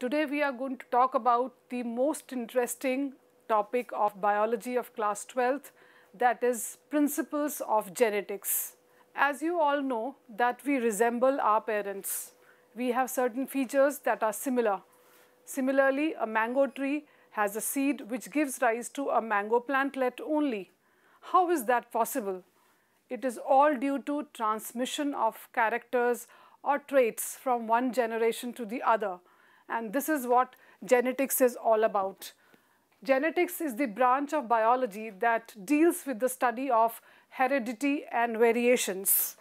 Today we are going to talk about the most interesting topic of biology of class 12th that is principles of genetics. As you all know that we resemble our parents. We have certain features that are similar. Similarly, a mango tree has a seed which gives rise to a mango plantlet only. How is that possible? It is all due to transmission of characters or traits from one generation to the other and this is what genetics is all about. Genetics is the branch of biology that deals with the study of heredity and variations.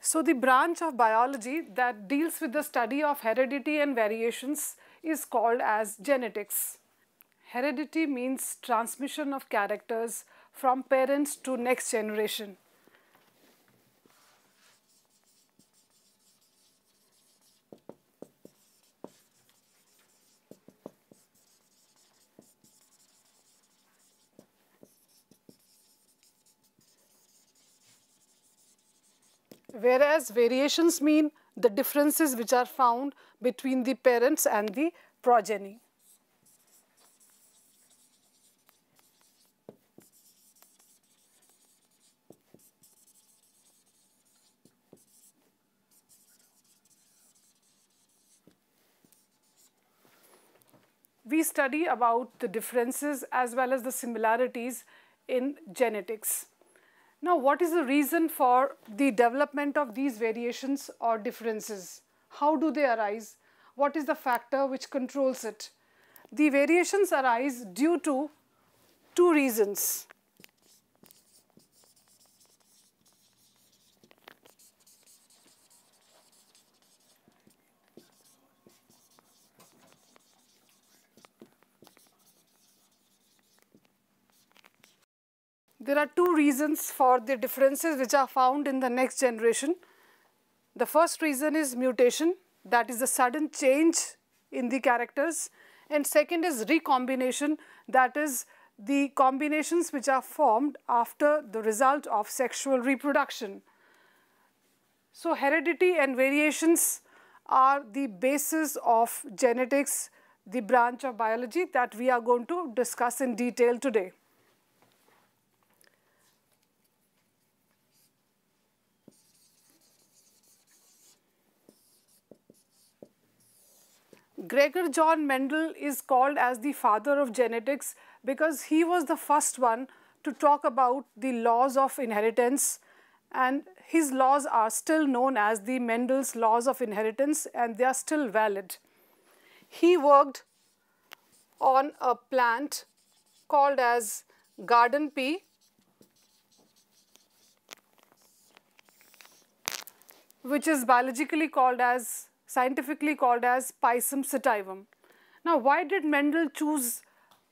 So the branch of biology that deals with the study of heredity and variations is called as genetics. Heredity means transmission of characters from parents to next generation. Whereas variations mean the differences which are found between the parents and the progeny. We study about the differences as well as the similarities in genetics. Now, what is the reason for the development of these variations or differences? How do they arise? What is the factor which controls it? The variations arise due to two reasons. There are two reasons for the differences which are found in the next generation. The first reason is mutation, that is the sudden change in the characters. And second is recombination, that is the combinations which are formed after the result of sexual reproduction. So heredity and variations are the basis of genetics, the branch of biology that we are going to discuss in detail today. Gregor John Mendel is called as the father of genetics because he was the first one to talk about the laws of inheritance and his laws are still known as the Mendel's laws of inheritance and they are still valid. He worked on a plant called as garden pea which is biologically called as scientifically called as Pisum sativum. Now, why did Mendel choose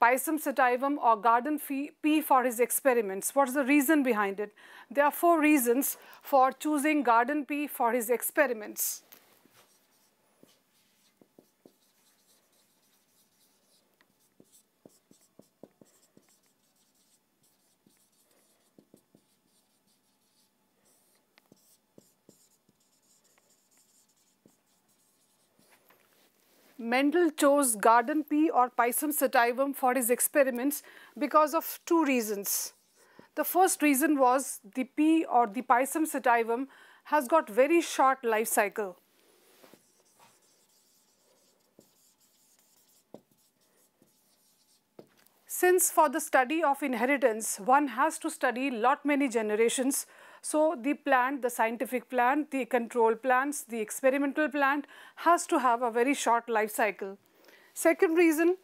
Pisum sativum or garden pea for his experiments? What is the reason behind it? There are four reasons for choosing garden pea for his experiments. Mendel chose garden pea or Pisum sativum for his experiments because of two reasons. The first reason was the pea or the Pisum sativum has got very short life cycle. Since for the study of inheritance, one has to study lot many generations, so the plant, the scientific plant, the control plants, the experimental plant has to have a very short life cycle. Second reason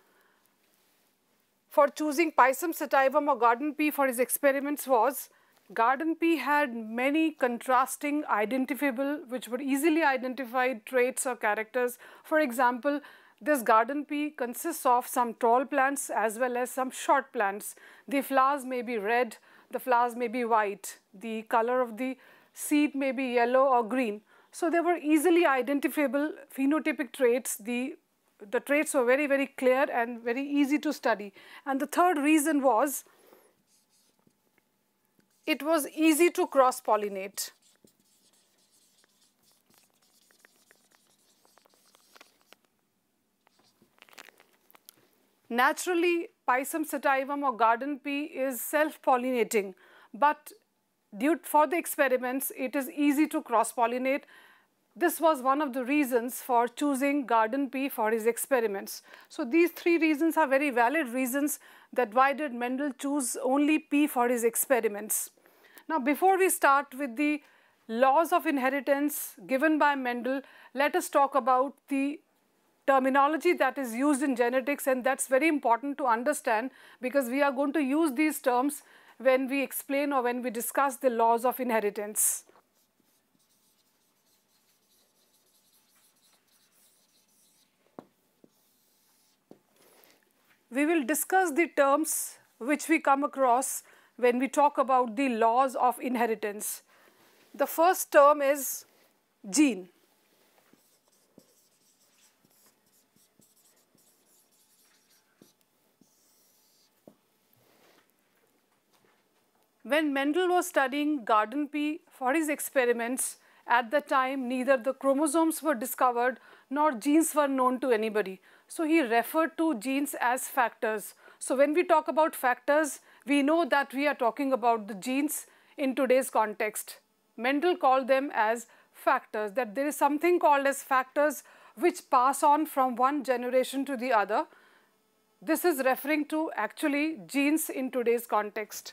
for choosing Pisum sativum or garden pea for his experiments was garden pea had many contrasting identifiable which were easily identified traits or characters. For example, this garden pea consists of some tall plants as well as some short plants. The flowers may be red, the flowers may be white, the color of the seed may be yellow or green. So, they were easily identifiable phenotypic traits, the the traits were very, very clear and very easy to study. And the third reason was it was easy to cross-pollinate. Naturally, Pisum sativum or garden pea is self-pollinating, but due for the experiments, it is easy to cross-pollinate. This was one of the reasons for choosing garden pea for his experiments. So these three reasons are very valid reasons that why did Mendel choose only pea for his experiments. Now before we start with the laws of inheritance given by Mendel, let us talk about the terminology that is used in genetics and that's very important to understand because we are going to use these terms when we explain or when we discuss the laws of inheritance. We will discuss the terms which we come across when we talk about the laws of inheritance. The first term is gene. When Mendel was studying garden pea for his experiments, at the time neither the chromosomes were discovered nor genes were known to anybody. So he referred to genes as factors. So when we talk about factors, we know that we are talking about the genes in today's context. Mendel called them as factors, that there is something called as factors which pass on from one generation to the other. This is referring to actually genes in today's context.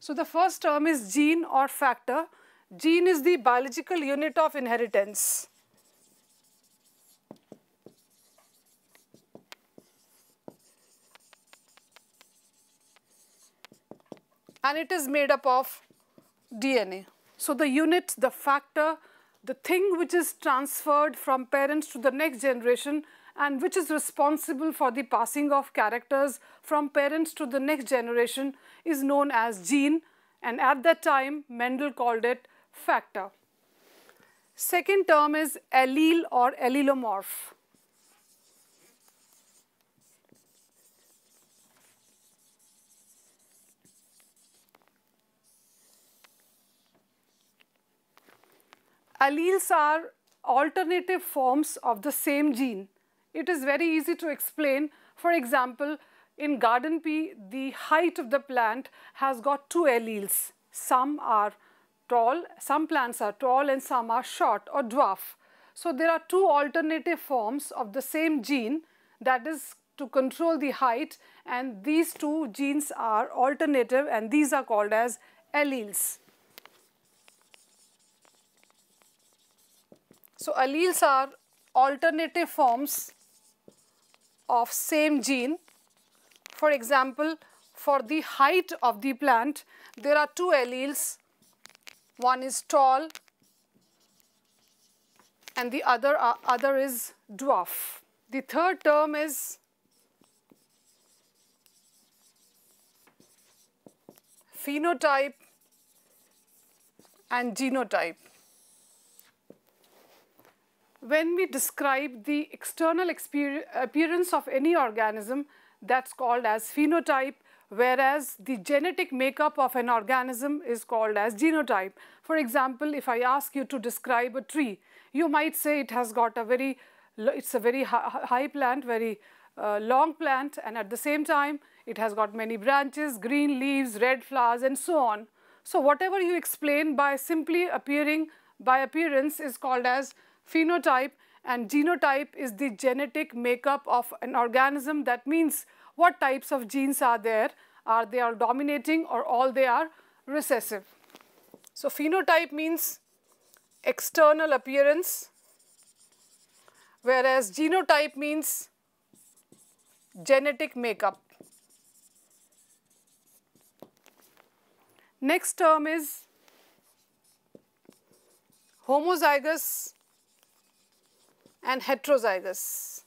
So the first term is gene or factor. Gene is the biological unit of inheritance. And it is made up of DNA. So the unit, the factor, the thing which is transferred from parents to the next generation and which is responsible for the passing of characters from parents to the next generation is known as gene and at that time Mendel called it factor. Second term is allele or allelomorph. Alleles are alternative forms of the same gene it is very easy to explain. For example, in garden pea, the height of the plant has got two alleles. Some are tall, some plants are tall and some are short or dwarf. So there are two alternative forms of the same gene that is to control the height and these two genes are alternative and these are called as alleles. So alleles are alternative forms of same gene. For example, for the height of the plant, there are two alleles. One is tall and the other, uh, other is dwarf. The third term is phenotype and genotype when we describe the external appearance of any organism, that's called as phenotype, whereas the genetic makeup of an organism is called as genotype. For example, if I ask you to describe a tree, you might say it has got a very, it's a very high plant, very uh, long plant, and at the same time, it has got many branches, green leaves, red flowers, and so on. So whatever you explain by simply appearing by appearance is called as phenotype and genotype is the genetic makeup of an organism. That means what types of genes are there, are they are dominating or all they are recessive. So phenotype means external appearance whereas genotype means genetic makeup. Next term is homozygous and heterozygous.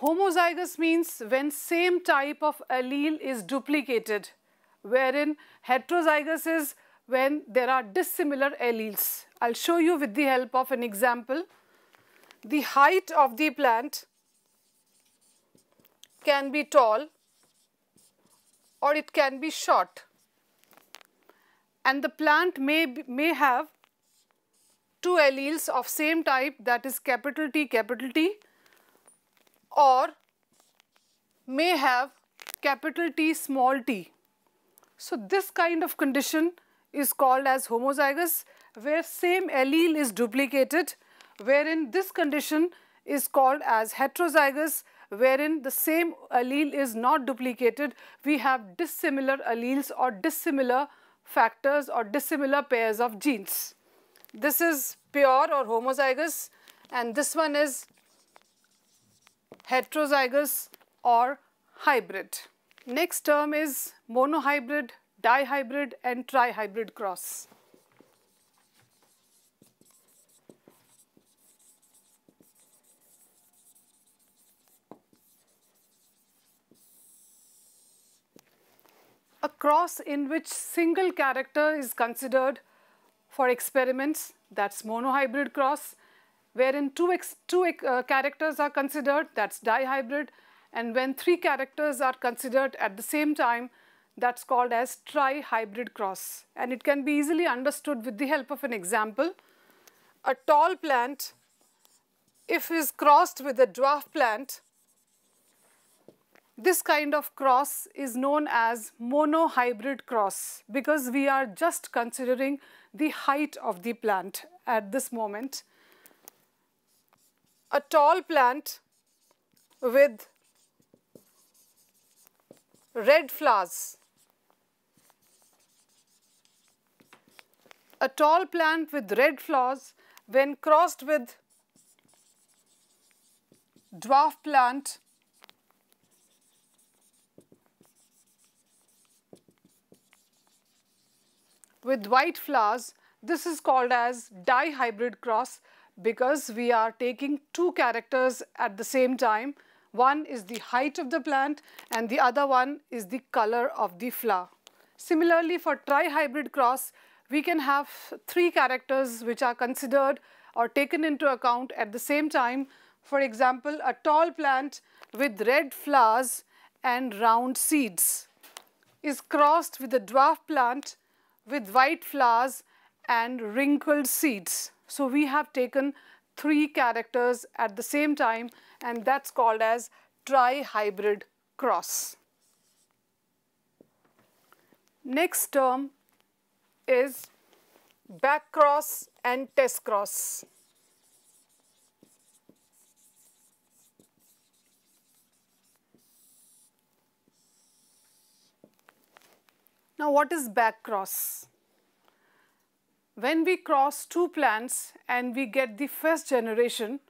Homozygous means when same type of allele is duplicated, wherein heterozygous is when there are dissimilar alleles. I'll show you with the help of an example. The height of the plant can be tall or it can be short and the plant may, may have two alleles of same type that is capital T capital T or may have capital T small t. So, this kind of condition is called as homozygous where same allele is duplicated wherein this condition is called as heterozygous wherein the same allele is not duplicated we have dissimilar alleles or dissimilar factors or dissimilar pairs of genes. This is pure or homozygous and this one is heterozygous or hybrid. Next term is monohybrid, dihybrid and trihybrid cross. A cross in which single character is considered for experiments that's monohybrid cross wherein two, two uh, characters are considered that's dihybrid and when three characters are considered at the same time that's called as trihybrid cross and it can be easily understood with the help of an example. A tall plant if is crossed with a dwarf plant this kind of cross is known as monohybrid cross because we are just considering the height of the plant at this moment. A tall plant with red flowers. A tall plant with red flowers when crossed with dwarf plant with white flowers, this is called as dihybrid cross because we are taking two characters at the same time one is the height of the plant and the other one is the color of the flower. Similarly, for trihybrid cross, we can have three characters which are considered or taken into account at the same time. For example, a tall plant with red flowers and round seeds is crossed with a dwarf plant with white flowers and wrinkled seeds. So, we have taken three characters at the same time and that's called as trihybrid cross. Next term is back cross and test cross. Now what is back cross? When we cross two plants and we get the first generation,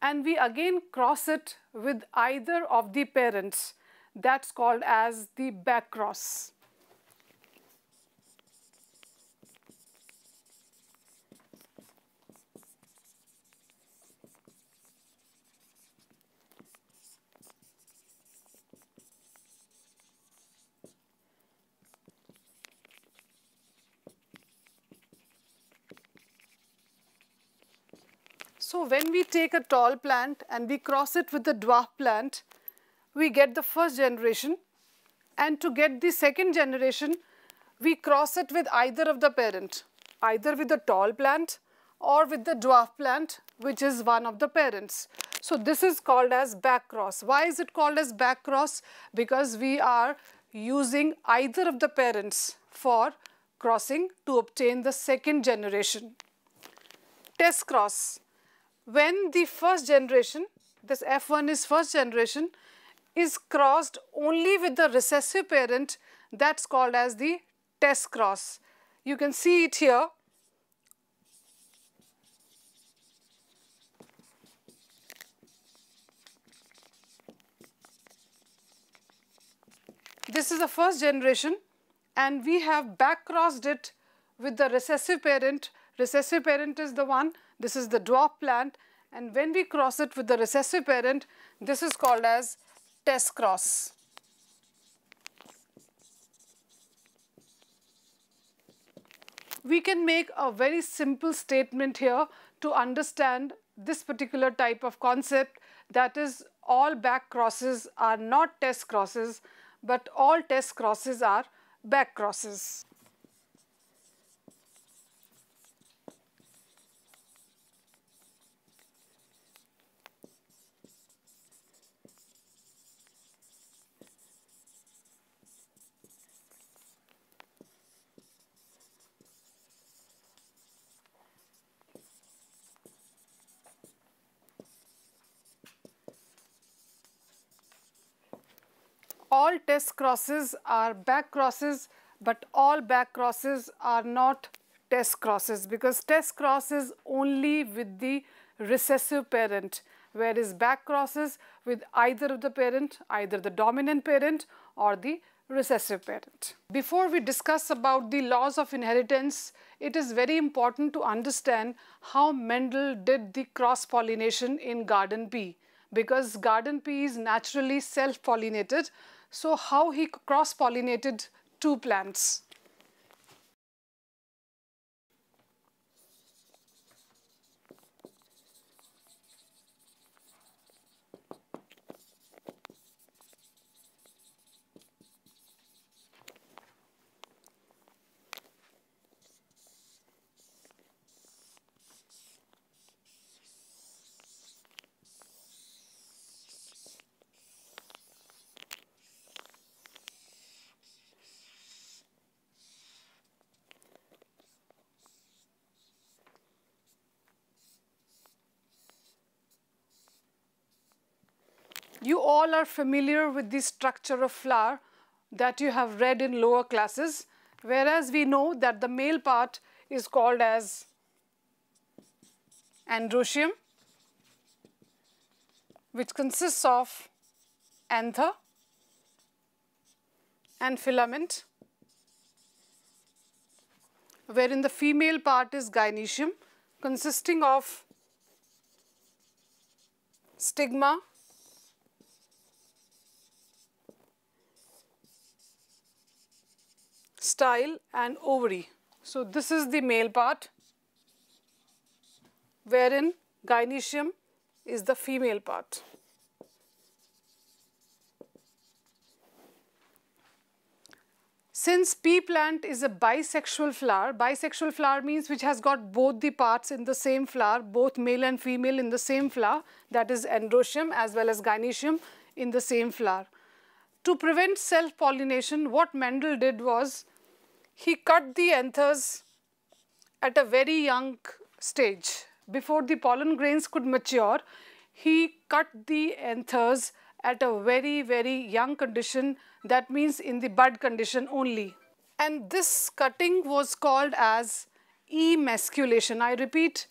and we again cross it with either of the parents. That's called as the back cross. So when we take a tall plant and we cross it with the dwarf plant, we get the first generation and to get the second generation, we cross it with either of the parent, either with the tall plant or with the dwarf plant which is one of the parents. So this is called as back cross. Why is it called as back cross? Because we are using either of the parents for crossing to obtain the second generation. Test cross when the first generation, this F1 is first generation, is crossed only with the recessive parent that's called as the test cross. You can see it here. This is the first generation and we have back crossed it with the recessive parent. Recessive parent is the one this is the dwarf plant and when we cross it with the recessive parent, this is called as test cross. We can make a very simple statement here to understand this particular type of concept that is all back crosses are not test crosses but all test crosses are back crosses. All test crosses are back crosses but all back crosses are not test crosses because test cross is only with the recessive parent whereas back crosses with either of the parent, either the dominant parent or the recessive parent. Before we discuss about the laws of inheritance, it is very important to understand how Mendel did the cross pollination in garden pea because garden pea is naturally self-pollinated so how he cross-pollinated two plants? You all are familiar with the structure of flower that you have read in lower classes, whereas we know that the male part is called as androecium, which consists of anther and filament, wherein the female part is gynoecium consisting of stigma style and ovary. So, this is the male part wherein gynoecium is the female part. Since pea plant is a bisexual flower, bisexual flower means which has got both the parts in the same flower, both male and female in the same flower, that is androecium as well as gynoecium in the same flower. To prevent self-pollination, what Mendel did was he cut the anthers at a very young stage. Before the pollen grains could mature, he cut the anthers at a very, very young condition, that means in the bud condition only. And this cutting was called as emasculation. I repeat,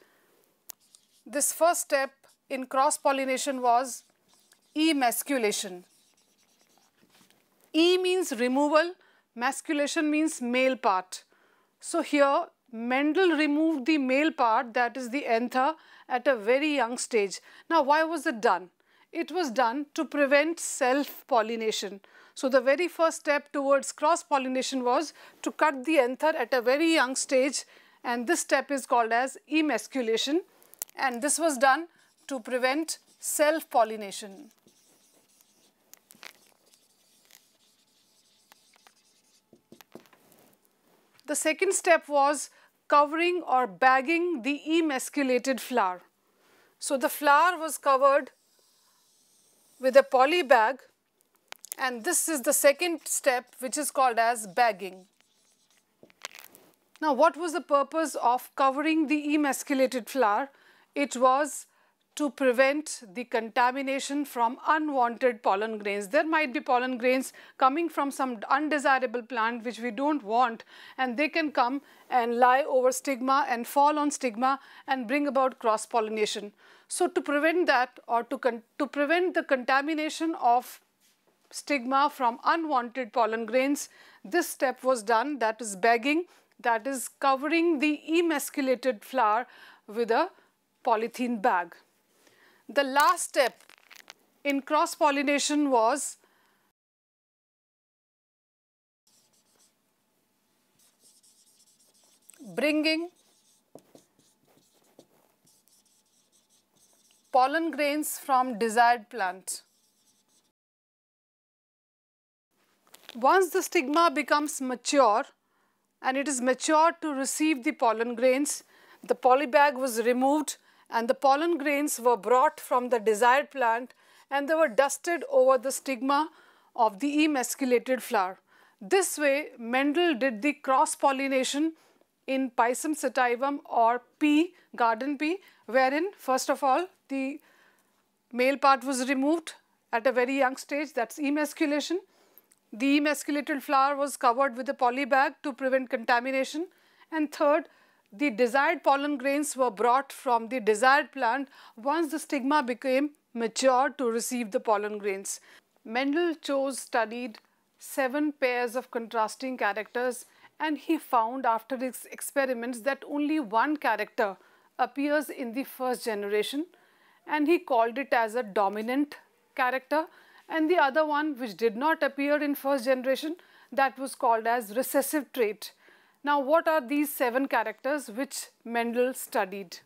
this first step in cross pollination was emasculation. E means removal masculation means male part. So here Mendel removed the male part that is the anther at a very young stage. Now why was it done? It was done to prevent self-pollination. So the very first step towards cross-pollination was to cut the anther at a very young stage and this step is called as emasculation and this was done to prevent self-pollination. The second step was covering or bagging the emasculated flower. So the flower was covered with a poly bag and this is the second step which is called as bagging. Now what was the purpose of covering the emasculated flower? It was to prevent the contamination from unwanted pollen grains. There might be pollen grains coming from some undesirable plant which we don't want and they can come and lie over stigma and fall on stigma and bring about cross pollination. So to prevent that or to, to prevent the contamination of stigma from unwanted pollen grains, this step was done that is bagging that is covering the emasculated flower with a polythene bag. The last step in cross pollination was bringing pollen grains from desired plant. Once the stigma becomes mature and it is mature to receive the pollen grains, the polybag was removed and the pollen grains were brought from the desired plant and they were dusted over the stigma of the emasculated flower. This way, Mendel did the cross-pollination in Pisum sativum or pea, garden pea, wherein first of all the male part was removed at a very young stage, that's emasculation. The emasculated flower was covered with a polybag to prevent contamination. And third, the desired pollen grains were brought from the desired plant once the stigma became mature to receive the pollen grains. Mendel chose studied seven pairs of contrasting characters and he found after his experiments that only one character appears in the first generation and he called it as a dominant character and the other one which did not appear in first generation that was called as recessive trait. Now what are these seven characters which Mendel studied?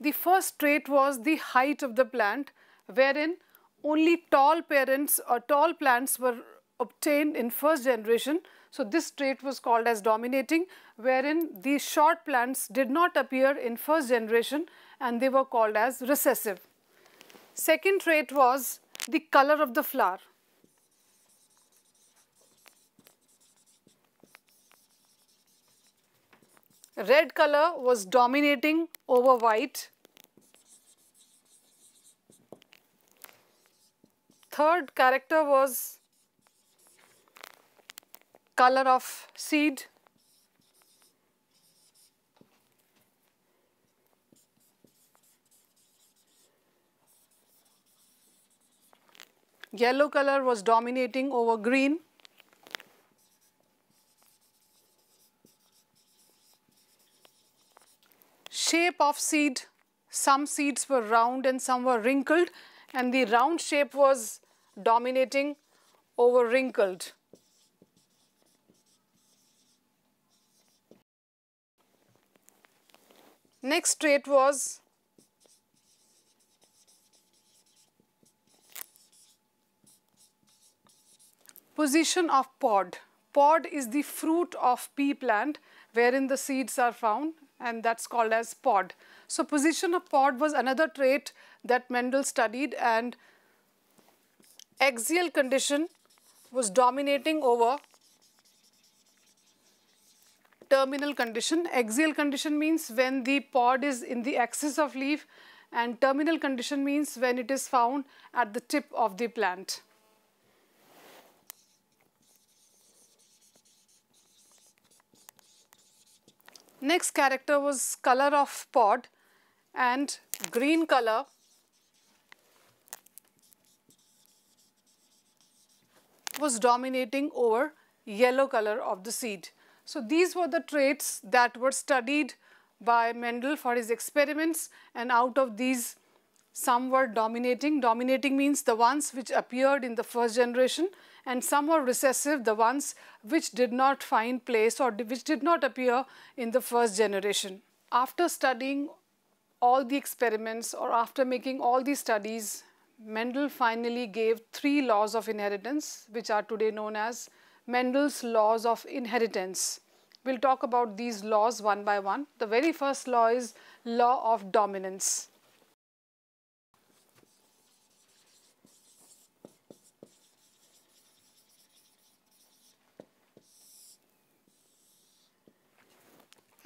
The first trait was the height of the plant wherein only tall parents or tall plants were obtained in first generation. So, this trait was called as dominating wherein the short plants did not appear in first generation and they were called as recessive. Second trait was the color of the flower. Red color was dominating over white. Third character was color of seed. Yellow color was dominating over green. Shape of seed, some seeds were round and some were wrinkled and the round shape was dominating over wrinkled. Next trait was position of pod. Pod is the fruit of pea plant wherein the seeds are found and that's called as pod. So position of pod was another trait that Mendel studied and axial condition was dominating over terminal condition. Axial condition means when the pod is in the axis of leaf and terminal condition means when it is found at the tip of the plant. Next character was color of pod and green color was dominating over yellow color of the seed. So, these were the traits that were studied by Mendel for his experiments and out of these some were dominating. Dominating means the ones which appeared in the first generation and some were recessive, the ones which did not find place or which did not appear in the first generation. After studying all the experiments or after making all the studies, Mendel finally gave three laws of inheritance which are today known as Mendel's laws of inheritance. We'll talk about these laws one by one. The very first law is law of dominance.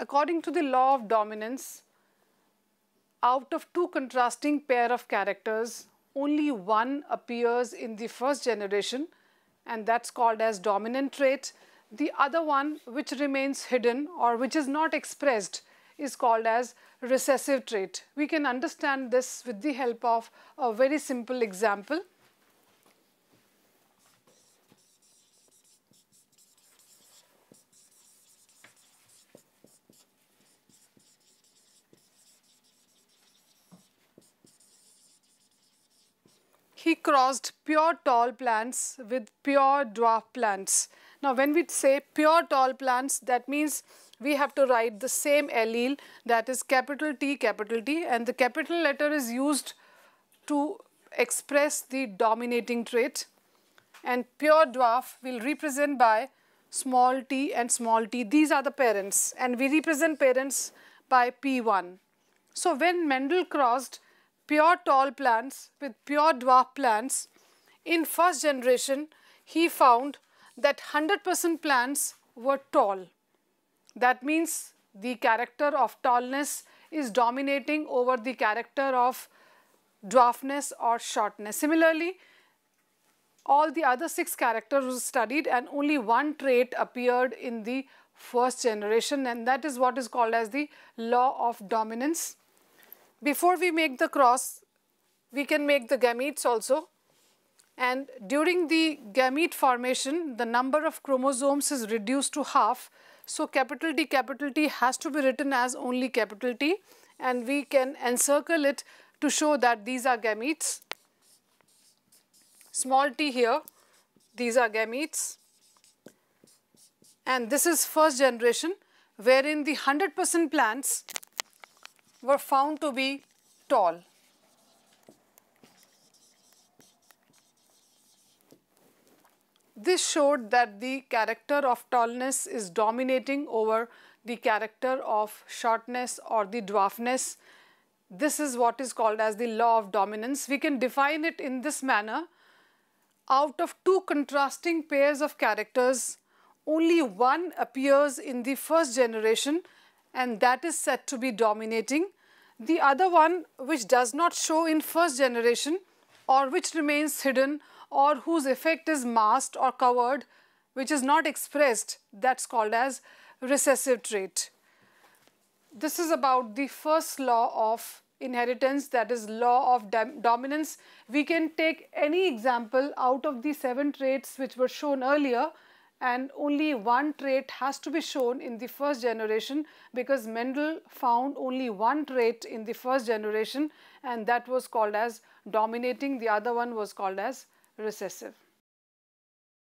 According to the law of dominance, out of two contrasting pair of characters, only one appears in the first generation and that's called as dominant trait. The other one which remains hidden or which is not expressed is called as recessive trait. We can understand this with the help of a very simple example. He crossed pure tall plants with pure dwarf plants. Now when we say pure tall plants that means we have to write the same allele that is capital T capital T and the capital letter is used to express the dominating trait and pure dwarf will represent by small t and small t. These are the parents and we represent parents by P1. So when Mendel crossed pure tall plants with pure dwarf plants, in first generation he found that 100% plants were tall that means the character of tallness is dominating over the character of dwarfness or shortness. Similarly, all the other six characters were studied and only one trait appeared in the first generation and that is what is called as the law of dominance. Before we make the cross, we can make the gametes also. And during the gamete formation, the number of chromosomes is reduced to half. So capital T capital T has to be written as only capital T. And we can encircle it to show that these are gametes. Small t here, these are gametes. And this is first generation wherein the 100% plants were found to be tall. This showed that the character of tallness is dominating over the character of shortness or the dwarfness. This is what is called as the law of dominance. We can define it in this manner. Out of two contrasting pairs of characters, only one appears in the first generation and that is said to be dominating. The other one which does not show in first generation or which remains hidden or whose effect is masked or covered which is not expressed that is called as recessive trait. This is about the first law of inheritance that is law of dominance. We can take any example out of the seven traits which were shown earlier and only one trait has to be shown in the first generation because Mendel found only one trait in the first generation and that was called as dominating, the other one was called as recessive.